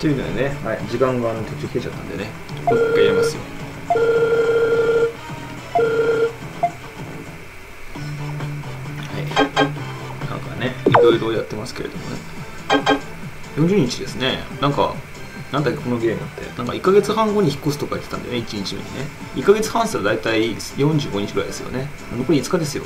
というのでね、はい、時間があの途中切れちゃったんでね。もう一回やりますよ。はい。なんかねいろいろやってますけれどもね。40日ですね。なんかなんだっけこのゲームって。なんか1ヶ月半後に引っ越すとか言ってたんだよね1日目にね。1ヶ月半すら大体45日ぐらいですよね。残り5日ですよ。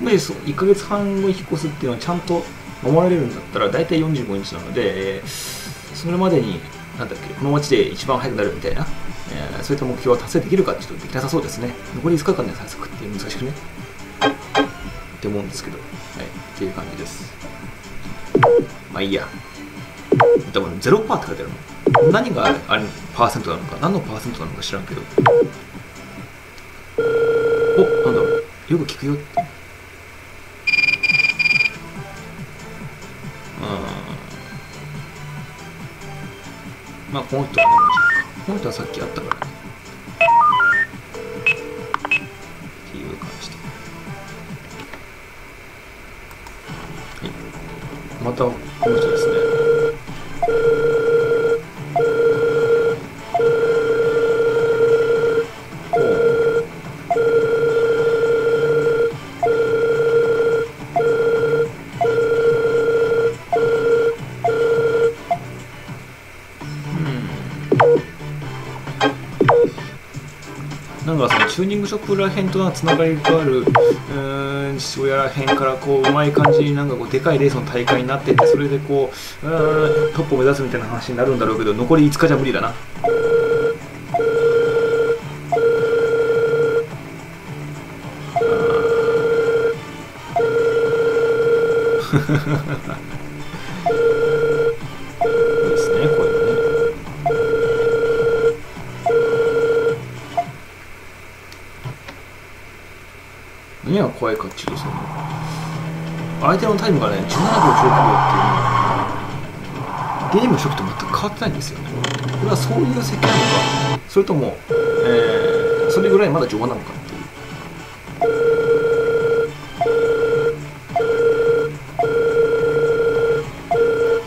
もしそう1ヶ月半後に引っ越すっていうのはちゃんと守られるんだったら大体45日なので、えーそれまでになんだっけこの街で一番早くなるみたいな、えーそういった目標は達成できるかっていうとできなさそうですね。残り5日間で対策って難しくね。って思うんですけどはいっていう感じです。まあいいや。でも0%って書いてあるの何があれパーセントなのか何のパーセントなのか知らんけど。おなんだろう。よく聞くよって。まあこの人。はねこの人はさっきあったからね。っていう感じではい。またこの人ですね。なんかそのチューニングショップらへんとなんかつながりがあるうん父親らへんからこううまい感じになんかこうでかいレースの大会になっててそれでこううんトップを目指すみたいな話になるんだろうけど残り5日じゃ無理だな いいですねこういうのね何が怖いかっていうとその相手のタイムがね17秒16秒っていう。のはゲームの初期と全く変わってないんですよね。これはそういう設計なのか。それとも、えー、それぐらいまだ序盤なのかっていう。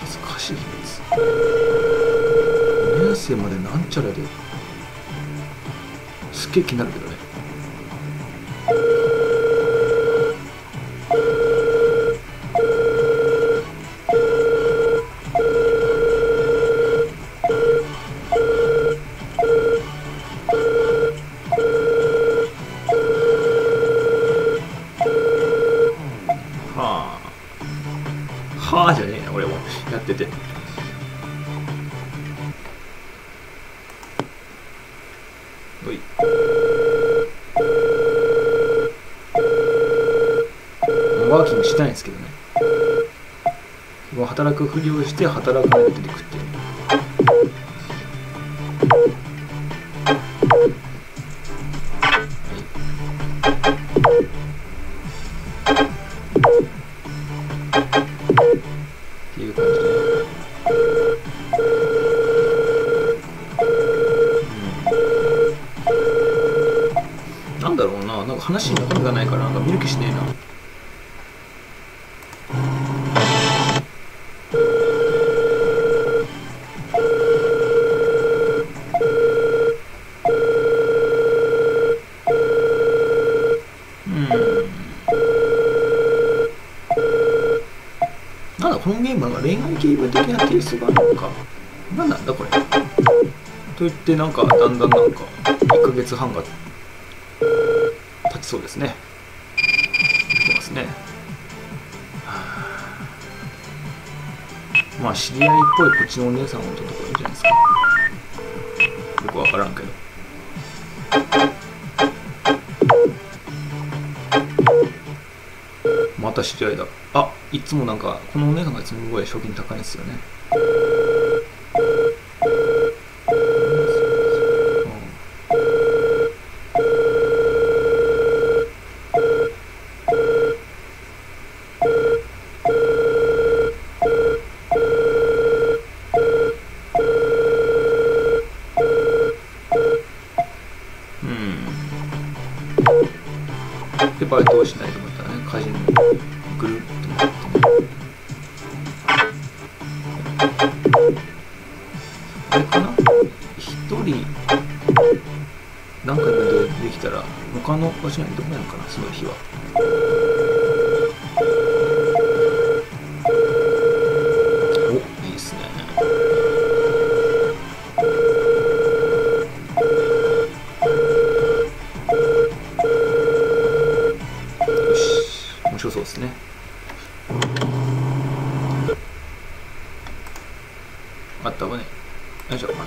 恥ずかしい秘密2年生までなんちゃらですっげえ気になるけどね。おい。ワーキングしてないんですけどね。働くふりをして働かないと出てくってなんか恋愛ゲーム的なテイストがあるのか何なんだこれ？と言ってなんかだんだんなんか1ヶ月半が経ちそうですね。出てますね。はあ。まあ知り合いっぽいこっちのお姉さんを取った方がいいじゃないですか。よくわからんけど。また知り合いだ。あいつもなんかこのお姉さんがいつもすごい賞金高いんですよね。かしないとどうなのかなその日は。おいいすね。面白そうですね。ね大丈夫かな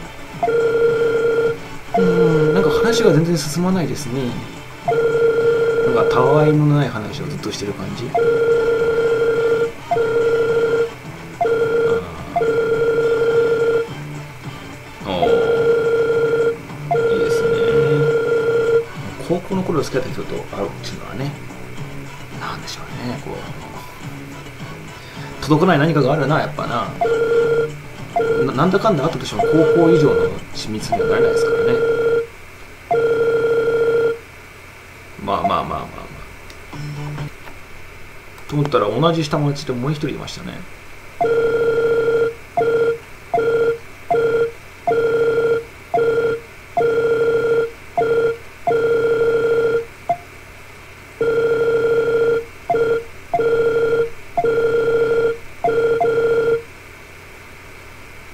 うんなんか話が全然進まないですね。なんかたわいもない話をずっとしてる感じ？おー。いいですね。高校の頃付き合った人と会うっていうのはねなんでしょうねこう。届かない何かがあるなやっぱな。ななんだかんだあったとしても高校以上の緻密にはなれないですからねまあまあまあまあまあと思ったら同じ下町でもう一人いましたね。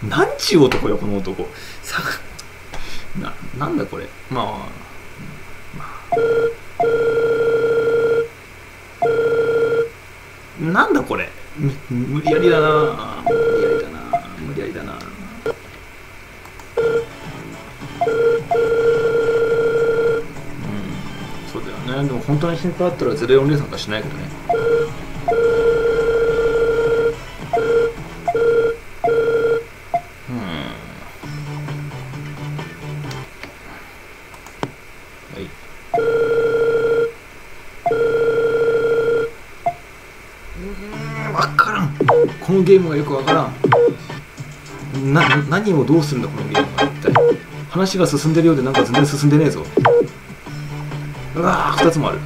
なんちゅう男よこの男。さ ななんだこれ。まあまあ。なんだこれ？無理やりだな。無理やりだな。無理やりだな。うん。そうだよね。でも本当に心配あったら0403参加しないけどね。このゲームがよくわからん。な、何をどうするんだ、このゲームは一体。話が進んでるようでなんか全然進んでねえぞ。うわー2つもある。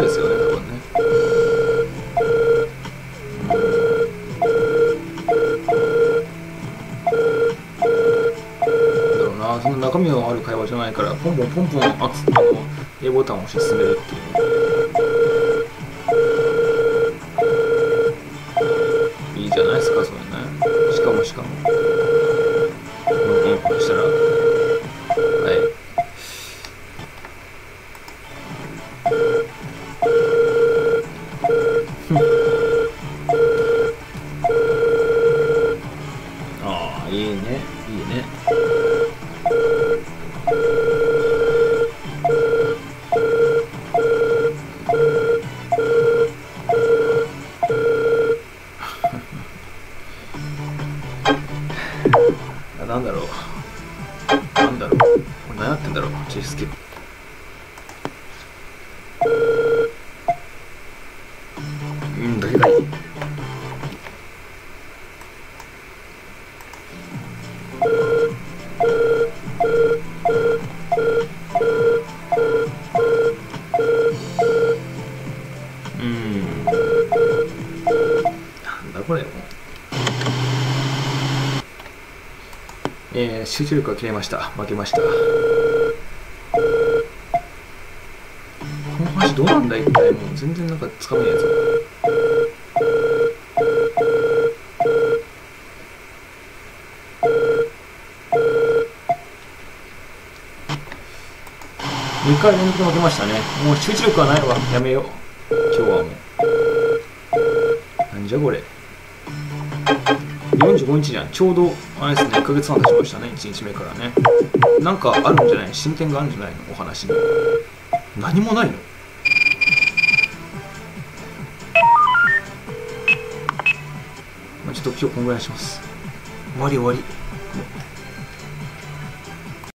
あ、気のせいですよね、多分ね。だろうな、その中身のある会話じゃないから、ポンポンポンポンああの A ボタンを押して進めるっていう。いいじゃないですか、それね。しかもしかも。うんうん、そしたら、はい。ああいいね。いいね。あなんだろう。なんだろう。これ何やってんだろう。チースケこれ。もうえー、集中力が切れました。負けました。この話どうなんだ一体もう全然なんかつかめないやつ2回連続で負けましたね。もう集中力はないわ。やめよう。今日はもう。なんじゃこれ。45日にはちょうどあれですね1ヶ月半経ちましたね1日目からね。なんかあるんじゃない？進展があるんじゃないの？お話に。何もないの？まあちょっと今日こんぐらいします。終わり終わり。